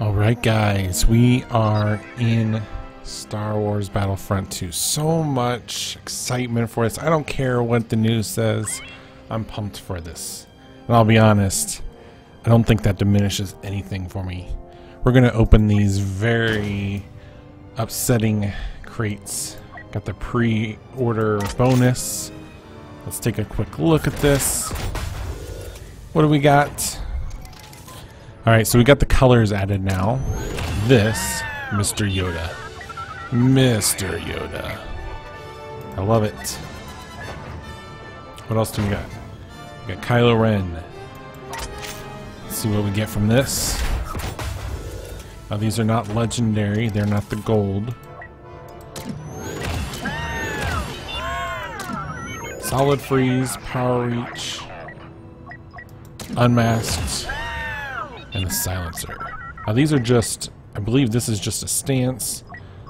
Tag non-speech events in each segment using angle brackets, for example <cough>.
Alright guys, we are in Star Wars Battlefront 2. So much excitement for this. I don't care what the news says. I'm pumped for this. And I'll be honest, I don't think that diminishes anything for me. We're going to open these very upsetting crates. Got the pre-order bonus. Let's take a quick look at this. What do we got? Alright, so we got the colors added now. This, Mr. Yoda. Mr. Yoda. I love it. What else do we got? We got Kylo Ren. Let's see what we get from this. Now these are not legendary, they're not the gold. Solid freeze, power reach, unmasked, and the silencer. Now these are just, I believe this is just a stance.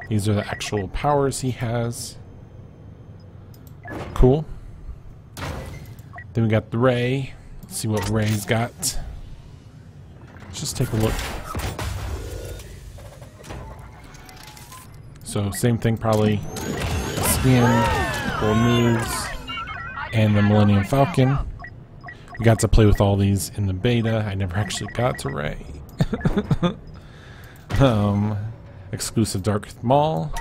These are the actual powers he has. Cool. Then we got the Rey. Let's see what Rey's got. Let's just take a look. So same thing probably. Spin, full moves, and the Millennium Falcon. Got to play with all these in the beta. I never actually got to Rey. <laughs> um, exclusive Darth Maul.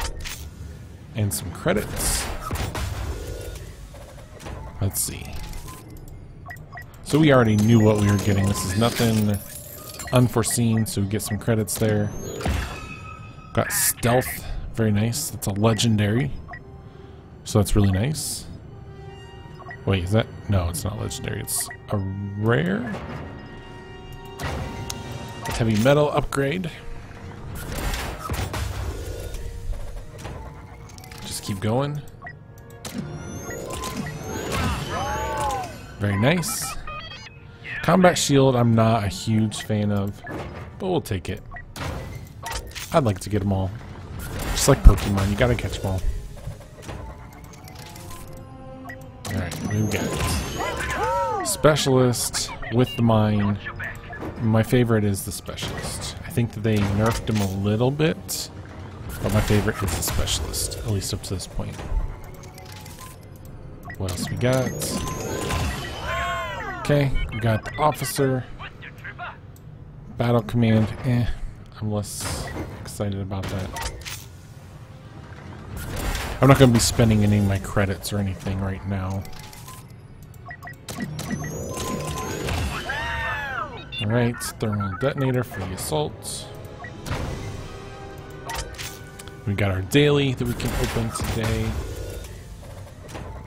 And some credits. Let's see. So we already knew what we were getting. This is nothing unforeseen, so we get some credits there. Got Stealth. Very nice. That's a legendary. So that's really nice. Wait, is that? No, it's not legendary. It's a rare. Heavy metal upgrade. Just keep going. Very nice. Combat shield, I'm not a huge fan of, but we'll take it. I'd like to get them all. Just like Pokemon, you gotta catch them all. We got Specialist with the mine. My favorite is the Specialist. I think they nerfed him a little bit, but my favorite is the Specialist, at least up to this point. What else we got? Okay, we got the Officer. Battle Command, eh, I'm less excited about that. I'm not going to be spending any of my credits or anything right now. Alright, thermal detonator for the assault. We got our daily that we can open today.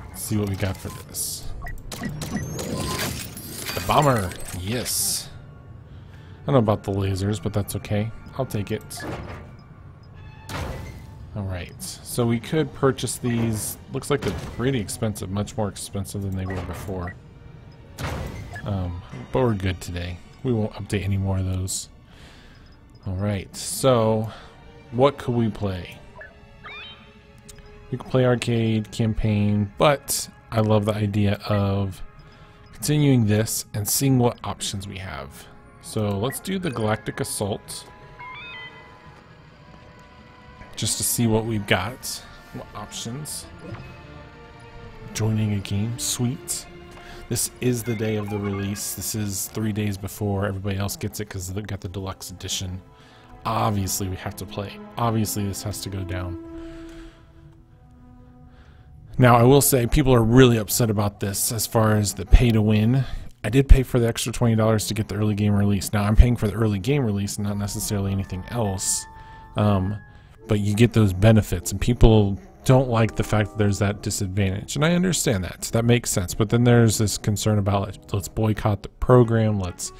Let's see what we got for this. The bomber, yes. I don't know about the lasers, but that's okay. I'll take it. Alright, so we could purchase these. Looks like they're pretty expensive, much more expensive than they were before. Um, but we're good today. We won't update any more of those. Alright, so what could we play? We could play arcade, campaign, but I love the idea of continuing this and seeing what options we have. So let's do the Galactic Assault just to see what we've got. What options. Joining a game. Sweet. This is the day of the release. This is three days before everybody else gets it because they've got the deluxe edition. Obviously, we have to play. Obviously, this has to go down. Now, I will say people are really upset about this as far as the pay to win. I did pay for the extra $20 to get the early game release. Now, I'm paying for the early game release, not necessarily anything else. Um, but you get those benefits and people don't like the fact that there's that disadvantage and i understand that that makes sense but then there's this concern about let's boycott the program let's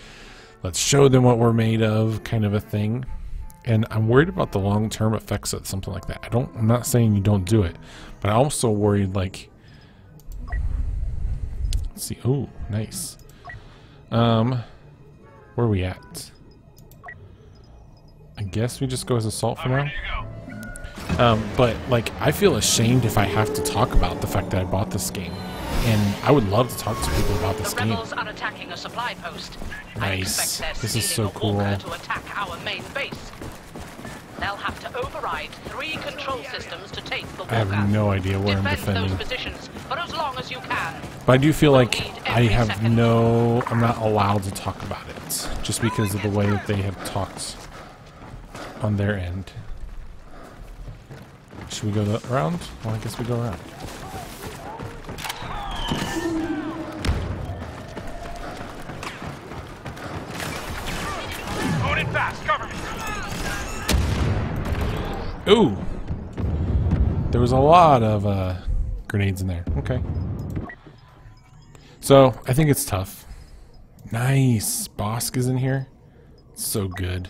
let's show them what we're made of kind of a thing and i'm worried about the long-term effects of something like that. I don't i'm not saying you don't do it but i'm also worried like let's see oh nice. Um where are we at? I guess we just go as assault for now um, but like, I feel ashamed if I have to talk about the fact that I bought this game. and I would love to talk to people about this The game. rebels are attacking a supply post. Nice. This is so cool. to attack our main base. They'll have to override three control systems to take the walker. I have no idea where I'm defending. those positions for as long as you can. But I do feel like I have second. no, I'm not allowed to talk about it, just because of the way that they have talked on their end. Should we go around? Well, I guess we go around. Moving fast, cover me. Ooh! There was a lot of uh, grenades in there. Okay. So, I think it's tough. Nice. Bossk is in here. So good.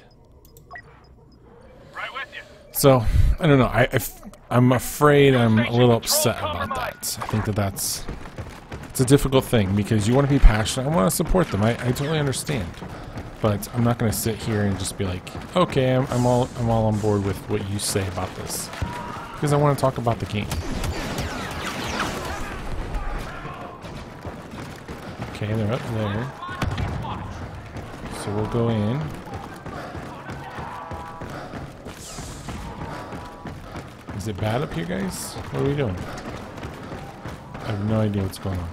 Right with you. So, I don't know. I, I, am afraid I'm a little upset about that. I think that that's it's a difficult thing because you want to be passionate. I want to support them. I, I totally understand, but I'm not going to sit here and just be like, okay, I'm, I'm all I'm all on board with what you say about this because I want to talk about the game. Okay, they're up there. So we'll go in. Is it bad up here, guys? What are we doing? I have no idea what's going on.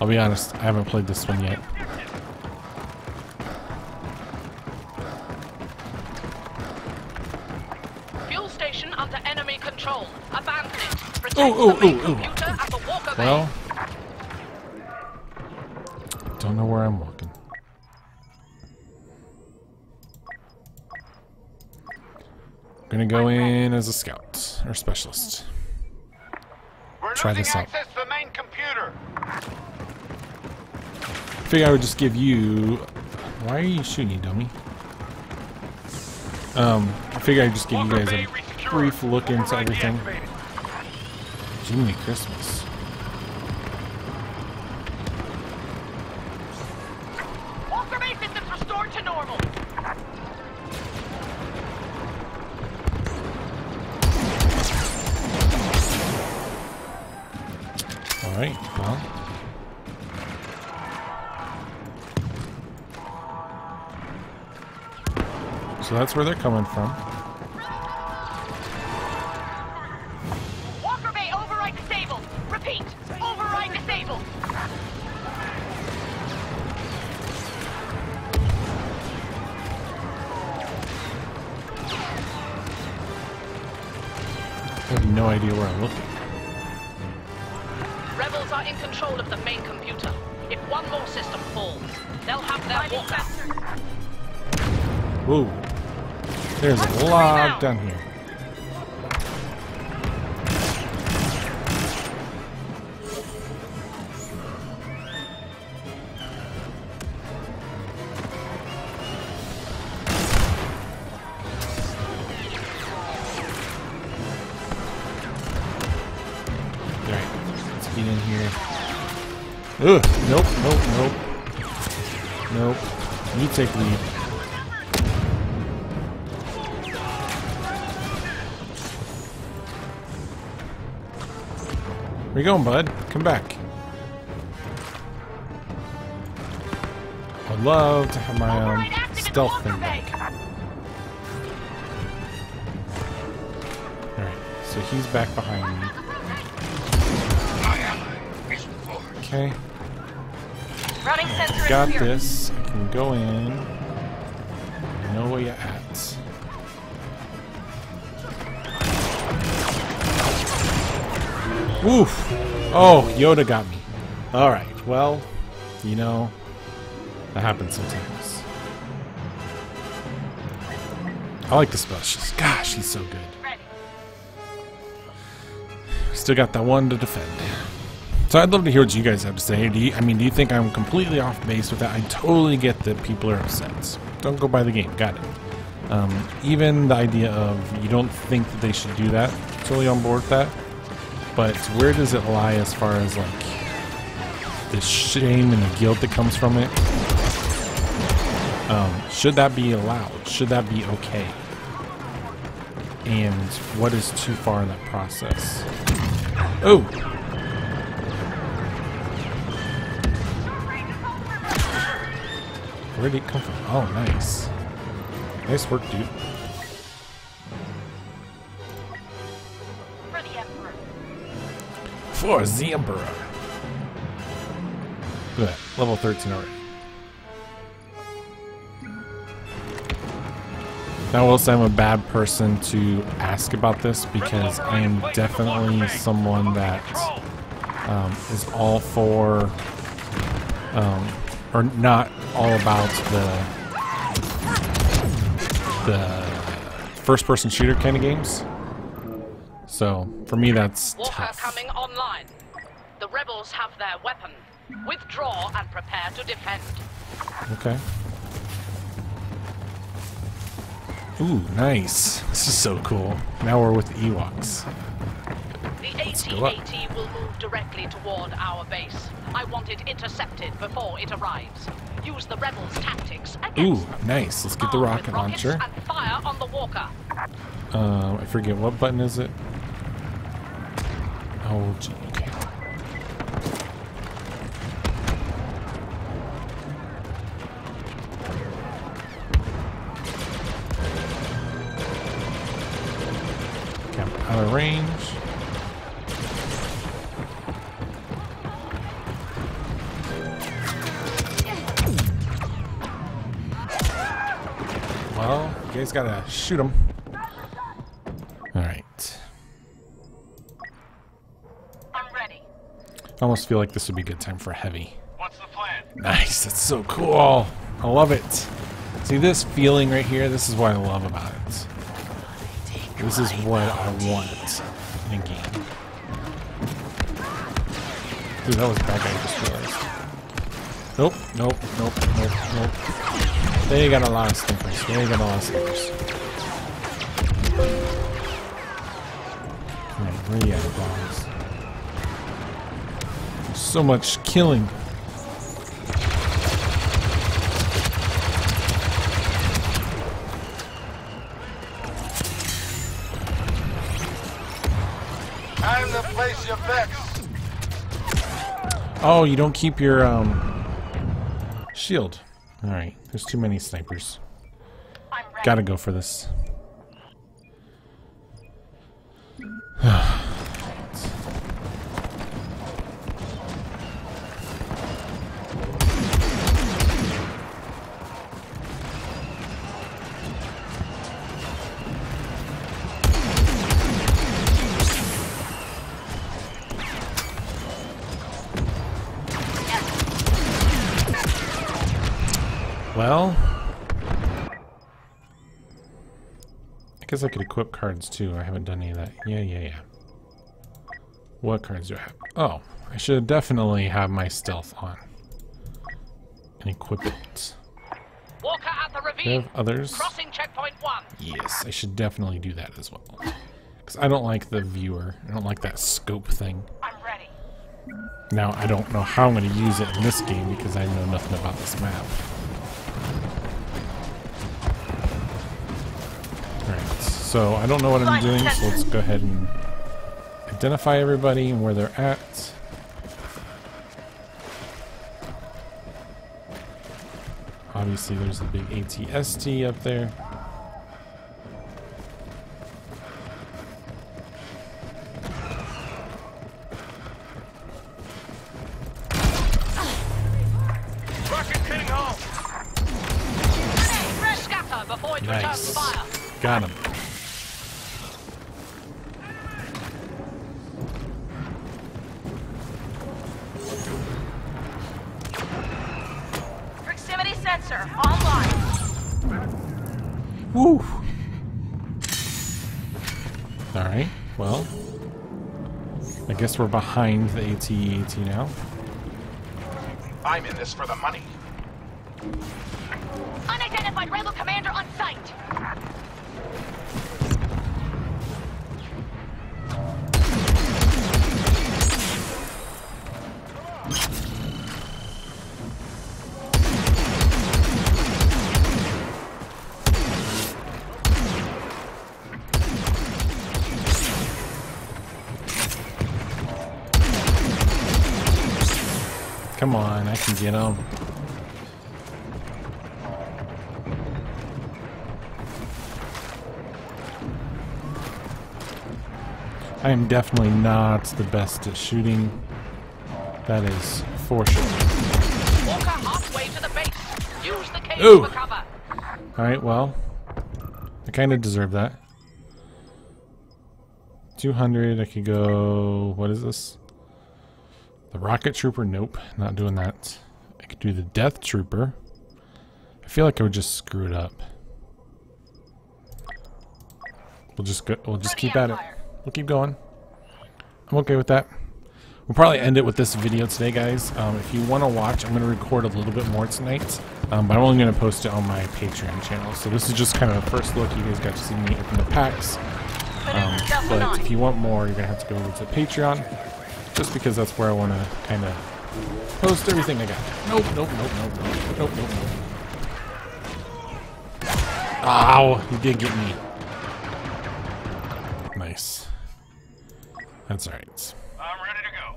I'll be honest, I haven't played this one yet. Fuel station under enemy control. Abandon it. Protect Ooh, ooh, ooh, ooh. computer at the walker bay. Well, Gonna go in as a scout or specialist. We're Try this out. access to the main computer. Figure I would just give you. Why are you shooting, dummy? Um, I figure I'd just give you guys a brief look into everything. Jiminy Christmas. That's where they're coming from. Walker bay override disabled. Repeat. Override disabled. I have no idea where I'm looking. Rebels are in control of the main computer. If one more system falls, they'll have their walker. Whoa. There's a lot down here. Alright, let's get in here. Ugh, nope, nope, nope. Nope. You take lead. Where you going, bud? Come back. I'd love to have my um, stealth thing back. Alright, so he's back behind me. Okay, Running sensor got this. I can go in. I know where Woof! Oh, Yoda got me. Alright, well, you know, that happens sometimes. I like the specialist. Gosh, he's so good. Still got that one to defend. So I'd love to hear what you guys have to say. Do you, I mean, do you think I'm completely off base with that? I totally get that people are upset. Don't go by the game. Got it. Um, even the idea of you don't think that they should do that. Totally on board with that. But where does it lie as far as like the shame and the guilt that comes from it? Um, should that be allowed? Should that be okay? And what is too far in that process? Oh! Where did it come from? Oh, nice. Nice work, dude. For the Look at that. Level 13 already. Now, will say I'm a bad person to ask about this because I am definitely someone that um, is all for, um, or not all about the the first-person shooter kind of games. So for me, that's Walker tough. coming online. The rebels have their weapon. Withdraw and prepare to defend. Okay. Ooh, nice. This is so cool. Now we're with the Ewoks. The. AT-AT will move directly toward our base. I want it intercepted before it arrives. Use the rebels' tactics Ooh, nice. Let's get the rocket launcher. And fire on the walker. Um, I forget what button is it. Oh, gee. Okay. Out of range. Well, you guys gotta shoot him. I almost feel like this would be a good time for heavy. What's the plan? Nice, that's so cool. I love it. See this feeling right here? This is what I love about it. This is what I want in game. Dude, that was bad guy I just realized. Nope, nope, nope, nope, nope. They got a lot of snipers. They got a lot of snipers. Alright, where you at, bombs? So much killing. Time to place your bets. Oh, you don't keep your um shield. All right, there's too many snipers. Gotta go for this. Well, I guess I could equip cards too. I haven't done any of that. Yeah, yeah, yeah. What cards do I have? Oh, I should definitely have my stealth on and equip it. Walker at the Do I ravine. have others? Crossing checkpoint one. Yes, I should definitely do that as well. Because I don't like the viewer. I don't like that scope thing. I'm ready. Now, I don't know how I'm going to use it in this game because I know nothing about this map. So I don't know what I'm doing, so let's go ahead and identify everybody and where they're at. Obviously, there's the big ATST up there. We're behind the AT-AT now. I'm in this for the money. Unidentified rebel commander on site. On, I can get him. I am definitely not the best at shooting. That is for sure. Walker halfway to the base. Use the cage Ooh. cover. Alright, well. I kind of deserve that. 200, I could go... What is this? The Rocket Trooper? Nope, not doing that. I could do the Death Trooper. I feel like I would just screw it up. We'll just go, we'll just keep at it. We'll keep going. I'm okay with that. We'll probably end it with this video today, guys. Um, if you want to watch, I'm going to record a little bit more tonight, um, but I'm only going to post it on my Patreon channel. So this is just kind of a first look. You guys got to see me open the packs. Um, but if you want more, you're going to have to go over to Patreon, just because that's where I want to kind of post everything I got. Nope, nope, nope, nope, nope, nope, nope, nope. Ow, you did get me. Nice. That's alright. I'm ready to go.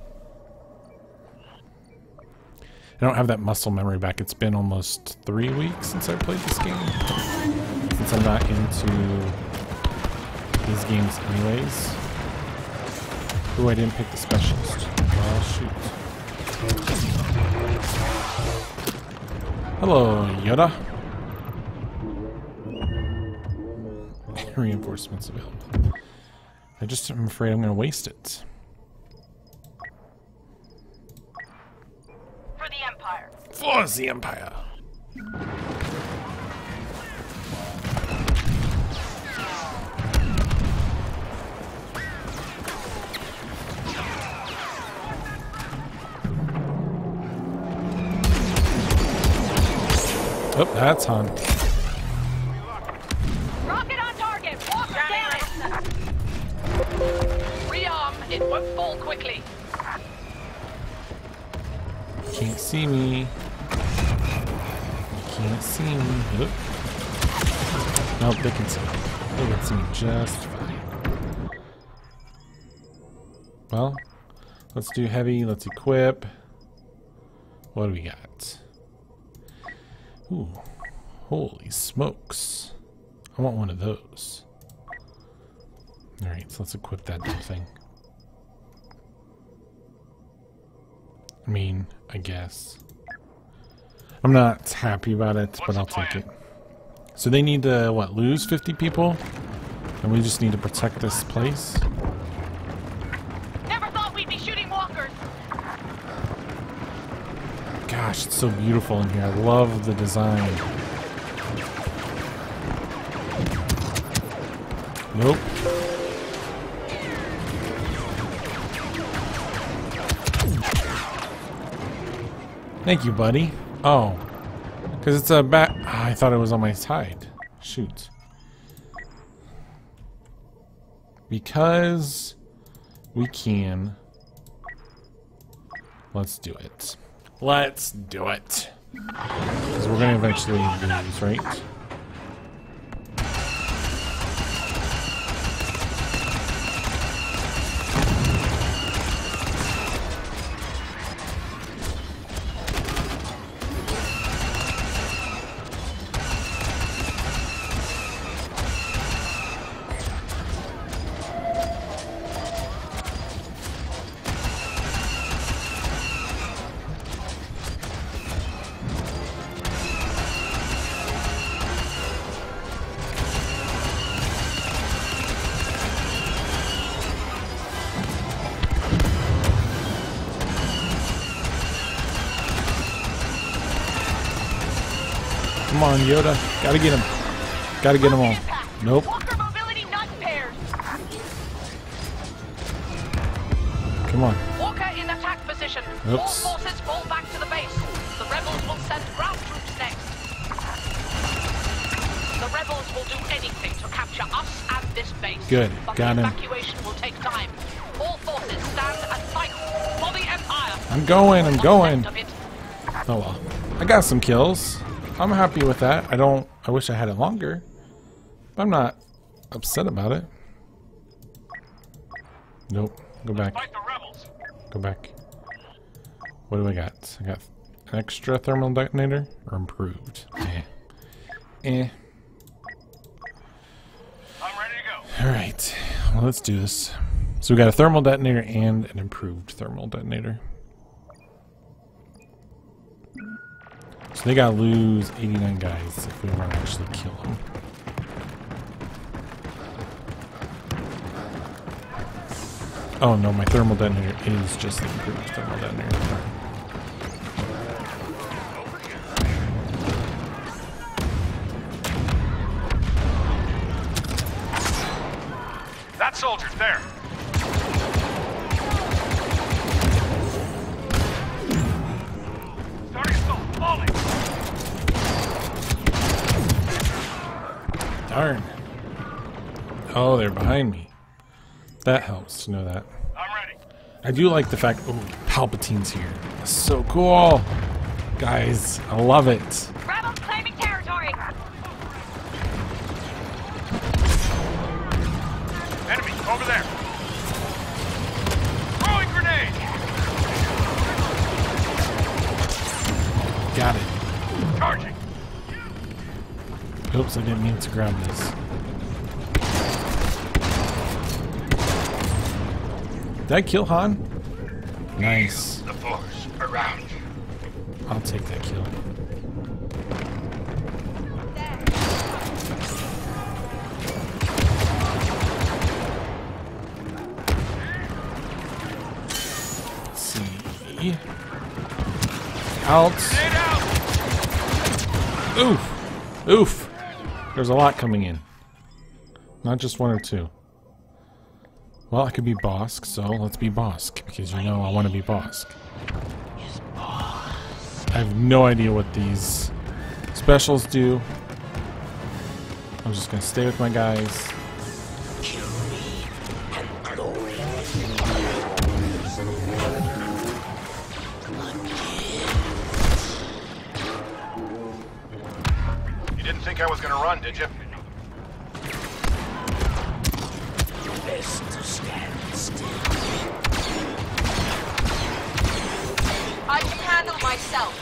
I don't have that muscle memory back. It's been almost three weeks since I played this game. Since I'm not into these games anyways. Ooh, I didn't pick the specialist. Oh, shoot. Hello, Yoda. <laughs> Reinforcements available. I just am afraid I'm going to waste it. For the Empire. For the Empire. That's Han. Rocket on target. Walker down. Rearm. It won't fall quickly. Can't see me. You can't see me. Oop. Nope, they can see me. They can see me just fine. Well, let's do heavy. Let's equip. What do we got? Ooh. Holy smokes. I want one of those. Alright, so let's equip that damn thing. I mean, I guess. I'm not happy about it, but I'll take it. So they need to, what, lose 50 people? And we just need to protect this place? Never thought we'd be shooting walkers. Gosh, it's so beautiful in here. I love the design. Nope. Thank you, buddy. Oh. Because it's a bat. Ah, I thought it was on my side. Shoot. Because we can. Let's do it. Let's do it. Because we're going to eventually lose, right? Come on, Yoda. Gotta get him. Gotta get him all. Nope. Walker mobility not pairs. Come on. Walker in attack position. Oops. All forces fall back to the base. The rebels will send ground troops next. The rebels will do anything to capture us and this base. Good. But Got the him. evacuation will take time. All forces stand and fight for the Empire. I'm going. I'm going. left of it. Oh well. I got some kills. I'm happy with that. I don't. I wish I had it longer. But I'm not upset about it. Nope. Go back. Fight the rebels. Go back. What do I got? I got an extra thermal detonator or improved? Eh. Eh. I'm ready to go. Alright. Well, let's do this. So we got a thermal detonator and an improved thermal detonator. So they gotta lose 89 guys if we want to actually kill them. Oh no, my thermal detonator is just the improved thermal detonator. That soldier's there. Darn. Oh, they're behind me. That helps to know that. I'm ready. I do like the fact, oh, Palpatine's here. That's so cool. Guys, I love it. Rebels claiming territory! Enemy over there. Throwing grenade. Got it. Charging. Oops, I didn't mean to grab this. Did I kill Han? Nice. The force around. I'll take that kill. Let's see. Out. Oof. Oof. There's a lot coming in. Not just one or two. Well, I could be Bossk, so let's be Bossk, because you know I want to be Bossk. I have no idea what these specials do. I'm just gonna stay with my guys. Think I was gonna run, did you? I can handle myself.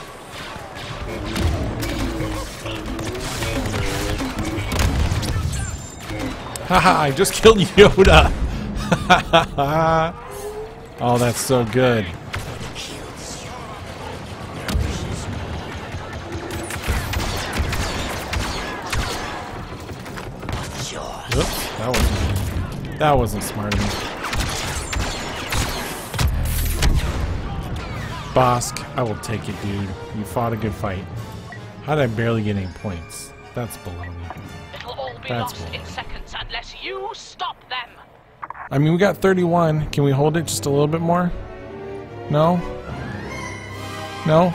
Haha, I just killed Yoda! <laughs> oh, that's so good. That wasn't that wasn't smart of me. Bossk, I will take it, dude. You fought a good fight. How did I barely get any points? That's baloney. It'll all be That's lost in seconds unless you stop them. I mean, we got 31. Can we hold it just a little bit more? No? No?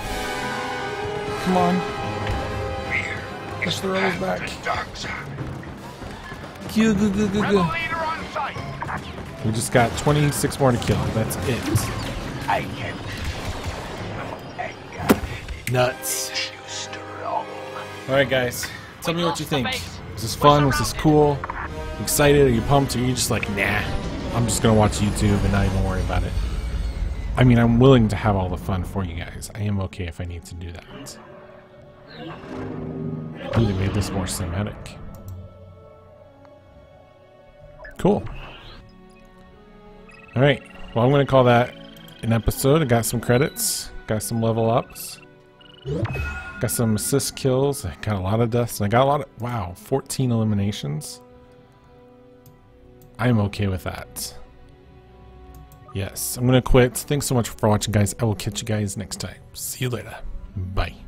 Come on. Push the rebels back. Gu. leader on site. We just got 26 more to kill. That's it. Nuts. Alright, guys. Tell me what you think. base. Was this fun? Was this cool? You excited? Are you pumped? Or are you just like, nah, I'm just going to watch YouTube and not even worry about it? I mean, I'm willing to have all the fun for you guys. I am okay if I need to do that. Ooh, they made this more cinematic. Cool. Alright, well, I'm going to call that an episode. I got some credits, got some level ups. Got some assist kills. I got a lot of deaths. And I got a lot of. Wow, 14 eliminations. I'm okay with that. Yes, I'm going to quit. Thanks so much for watching, guys. I will catch you guys next time. See you later. Bye.